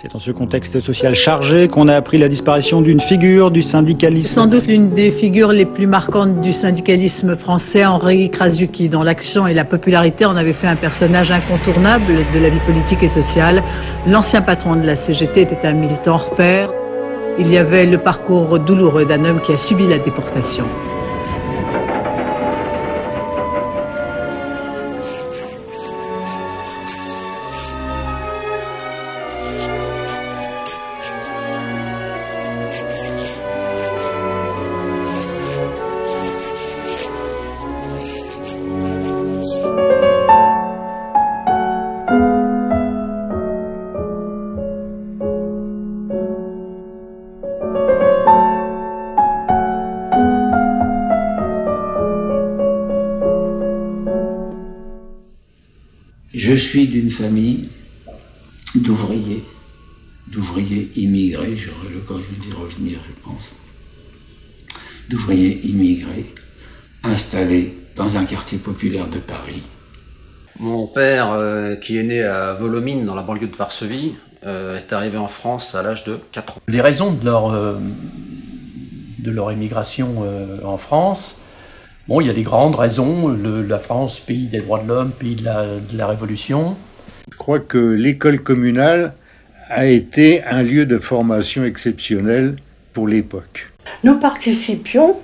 C'est dans ce contexte social chargé qu'on a appris la disparition d'une figure du syndicalisme. Sans doute l'une des figures les plus marquantes du syndicalisme français, Henri Krasuki. Dans l'action et la popularité, on avait fait un personnage incontournable de la vie politique et sociale. L'ancien patron de la CGT était un militant pair. Il y avait le parcours douloureux d'un homme qui a subi la déportation. Je suis d'une famille d'ouvriers, d'ouvriers immigrés, j'aurai l'occasion d'y revenir, je pense, d'ouvriers immigrés installés dans un quartier populaire de Paris. Mon père, euh, qui est né à Volomine, dans la banlieue de Varsovie, euh, est arrivé en France à l'âge de 4 ans. Les raisons de leur, euh, de leur émigration euh, en France, bon, il y a des grandes raisons. Le- la France, pays des droits de l'homme, pays de la, de la Révolution. Je crois que l'école communale a été un lieu de formation exceptionnel pour l'époque. Nous participions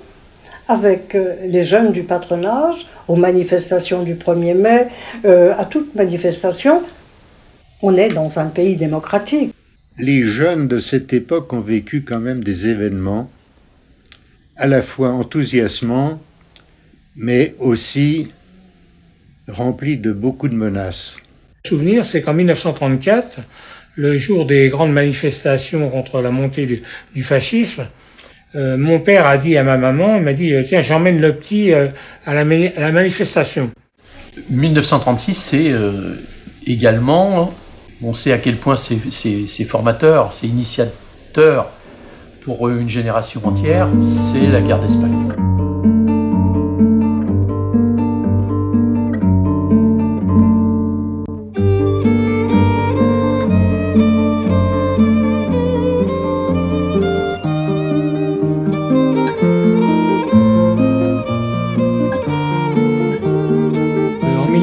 avec euh, les jeunes du patronage aux manifestations du 1er mai, euh, à toute manifestation. On est dans un pays démocratique. Les jeunes de cette époque ont vécu quand même des événements à la fois enthousiasmants, mais aussi remplis de beaucoup de menaces. souvenir, c'est qu'en 1934, le jour des grandes manifestations contre la montée du, du fascisme, euh, mon père a dit à ma maman, il m'a dit, euh, tiens, j'emmène le petit euh, à, la, mani- à la manifestation. 1936, c'est euh, également, on sait à quel point c'est formateur, c'est initiateur pour une génération entière, c'est la guerre d'Espagne.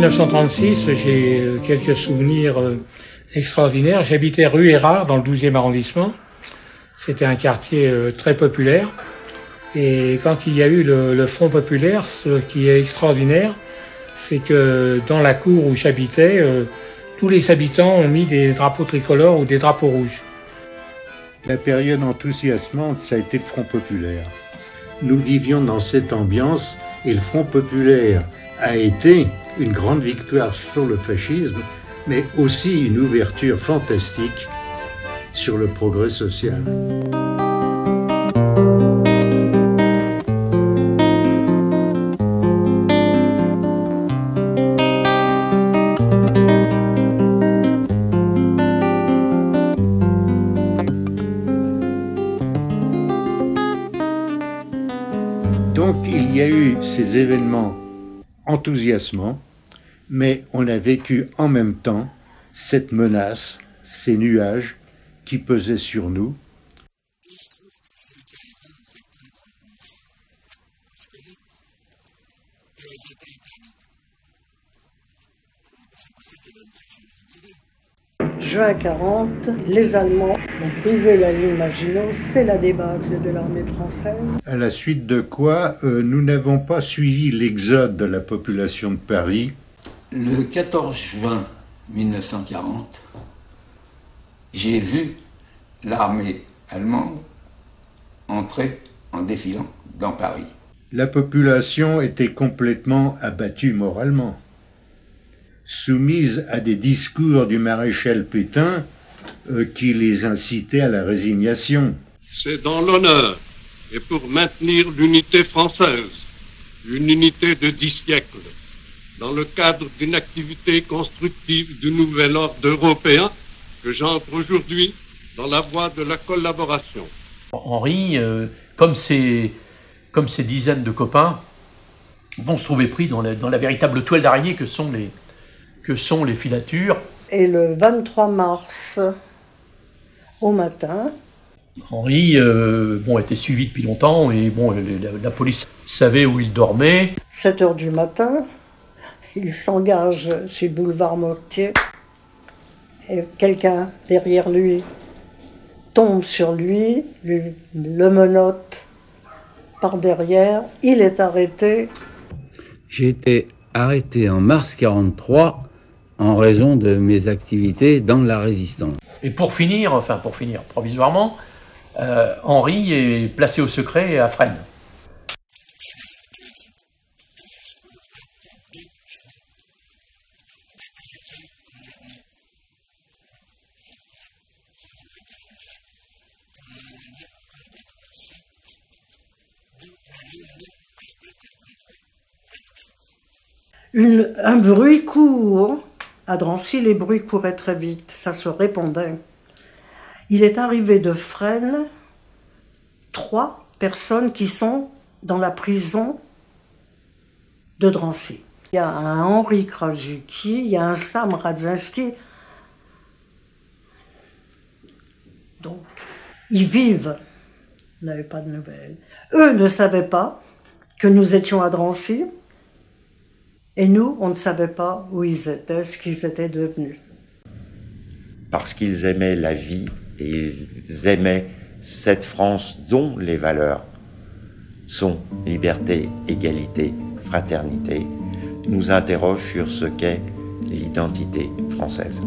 1936, j'ai quelques souvenirs euh, extraordinaires. J'habitais rue Hérard, dans le 12e arrondissement. C'était un quartier euh, très populaire. Et quand il y a eu le, le Front populaire, ce qui est extraordinaire, c'est que dans la cour où j'habitais, euh, tous les habitants ont mis des drapeaux tricolores ou des drapeaux rouges. La période enthousiasmante, ça a été le Front populaire. Nous vivions dans cette ambiance et le Front populaire a été une grande victoire sur le fascisme, mais aussi une ouverture fantastique sur le progrès social. Donc il y a eu ces événements enthousiasmants, mais on a vécu en même temps cette menace, ces nuages qui pesaient sur nous. Juin 40, les Allemands ont brisé la ligne Maginot, c'est la débâcle de l'armée française. À la suite de quoi, euh, nous n'avons pas suivi l'exode de la population de Paris. Le 14 juin 1940, j'ai vu l'armée allemande entrer en défilant dans Paris. La population était complètement abattue moralement, soumise à des discours du maréchal Pétain euh, qui les incitaient à la résignation. C'est dans l'honneur et pour maintenir l'unité française, une unité de dix siècles, dans le cadre d'une activité constructive du nouvel ordre européen, que j'entre aujourd'hui dans la voie de la collaboration. Henri, euh, comme ces, comme ces dizaines de copains, vont se trouver pris dans la, dans la véritable toile d'araignée que sont les, que sont les filatures. Et le 23 mars au matin. Henri euh, bon, était suivi depuis longtemps et bon, la, police savait où il dormait. 7 heures du matin, il s'engage sur le boulevard Mortier et quelqu'un derrière lui tombe sur lui, lui le menotte par derrière, il est arrêté. J'ai été arrêté en mars 43 en raison de mes activités dans la résistance. Et pour finir, enfin pour finir provisoirement, euh, Henri est placé au secret à Fresnes. un bruit court. À Drancy, les bruits couraient très vite, ça se répondait. Il est arrivé de Fresnes trois personnes qui sont dans la prison de Drancy. Il y a un Henri Krasuki, il y a un Sam Radzinski. Donc, ils vivent. On n'avait pas de nouvelles. Eux ne savaient pas que nous étions à Drancy. Et nous, on ne savait pas où ils étaient, ce qu'ils étaient devenus. Parce qu'ils aimaient la vie et ils aimaient cette France dont les valeurs sont liberté, égalité, fraternité, nous interrogent sur ce qu'est l'identité française.